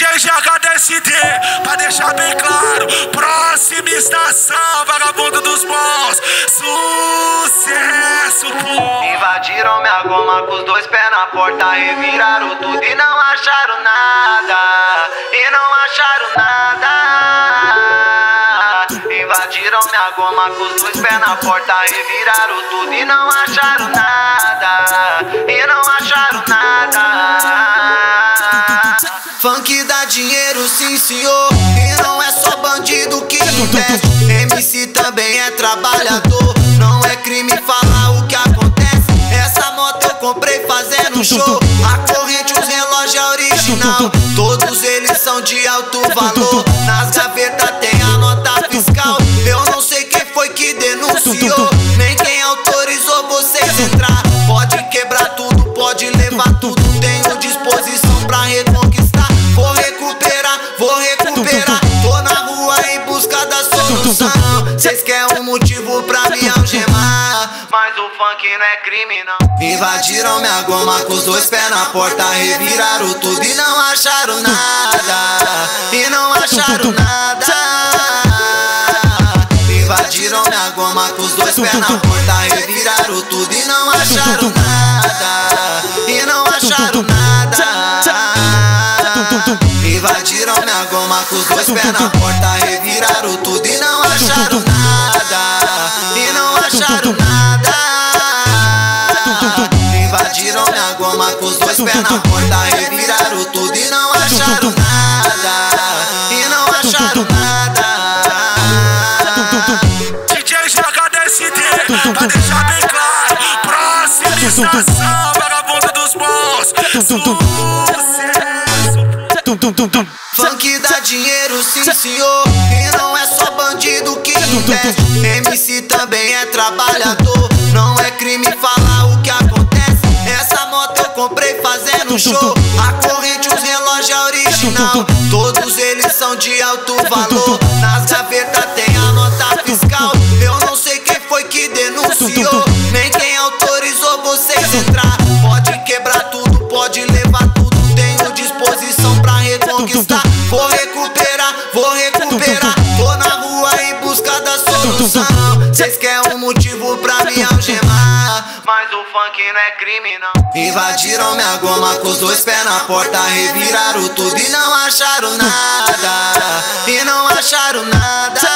DJ JHDSD, pra deixar bem claro. Próxima estação, vagabundo dos bons. Sucesso, pô. Invadiram minha goma com os dois pés na porta, reviraram tudo e não acharam nada. E não acharam nada. Invadiram minha goma com os dois pés na porta, reviraram tudo e não acharam nada. E não acharam nada. Funk E não é só bandido que investe. MC também é trabalhador. Não é crime falar o que acontece. Essa moto eu comprei fazendo show. A corrente, os relógios é original. Todos eles são de alto valor. Nas gavetas funk não é crime, não. Invadiram minha goma com os dois pés na porta. Reviraram tudo e não acharam nada. E não acharam nada. Invadiram minha goma com os dois pés na porta. Reviraram tudo e não acharam nada. E não acharam nada. Invadiram minha goma com os dois pés na porta. Os dois pés na porta. Reviraram tudo e não acharam nada. E não acharam nada. DJ JHDSD, pra deixar bem claro. Próxima vagabundo dos bons. Funk dá dinheiro, sim senhor. E não é só bandido que investe. MC também é trabalhador. Fazendo show. A corrente, os relógios é original. Todos eles são de alto valor. Nas gavetas tem a nota fiscal. Eu não sei quem foi que denunciou. Nem quem autorizou vocês entrar. Pode quebrar tudo, pode levar tudo. Tenho disposição pra reconquistar. Vou recuperar, vou recuperar. Tô na rua em busca da solução. Mas o funk não é crime, não. Invadiram minha goma com os dois pés na porta. Reviraram tudo e não acharam nada. E não acharam nada.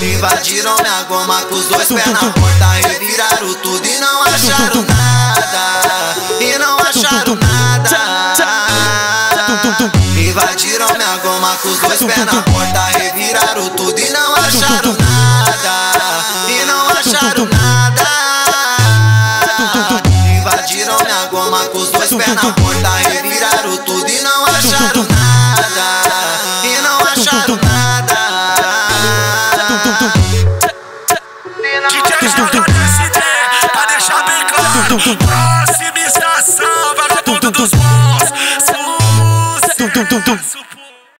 Invadiram minha goma com os dois pés na porta. Reviraram tudo e não acharam nada. E não acharam nada. Invadiram minha goma com os dois pés na porta. Reviraram tudo e não acharam nada. E não acharam nada. Dois pés na porta e viraram tudo e não acharam nada. E não acharam nada. DJ JSD, é pra deixar bem claro. Próxima estação, vagabundo dos bons.